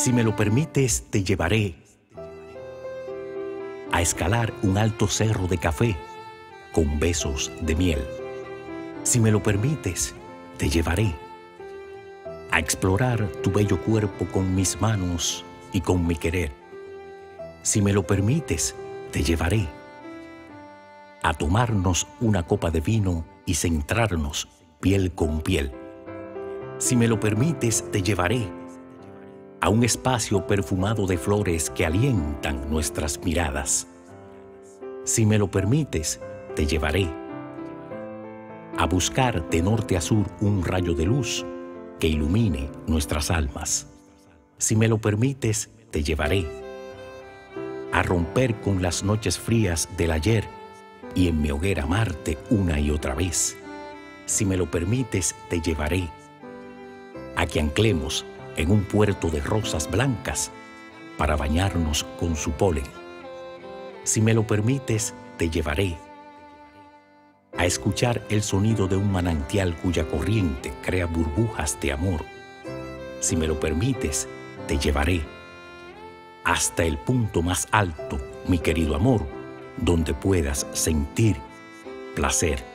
Si me lo permites, te llevaré a escalar un alto cerro de café con besos de miel. Si me lo permites, te llevaré a explorar tu bello cuerpo con mis manos y con mi querer. Si me lo permites, te llevaré a tomarnos una copa de vino y centrarnos piel con piel. Si me lo permites, te llevaré a un espacio perfumado de flores que alientan nuestras miradas. Si me lo permites, te llevaré a buscar de norte a sur un rayo de luz que ilumine nuestras almas. Si me lo permites, te llevaré a romper con las noches frías del ayer y en mi hoguera amarte una y otra vez. Si me lo permites, te llevaré a que anclemos en un puerto de rosas blancas para bañarnos con su polen. Si me lo permites, te llevaré a escuchar el sonido de un manantial cuya corriente crea burbujas de amor. Si me lo permites, te llevaré hasta el punto más alto, mi querido amor, donde puedas sentir placer.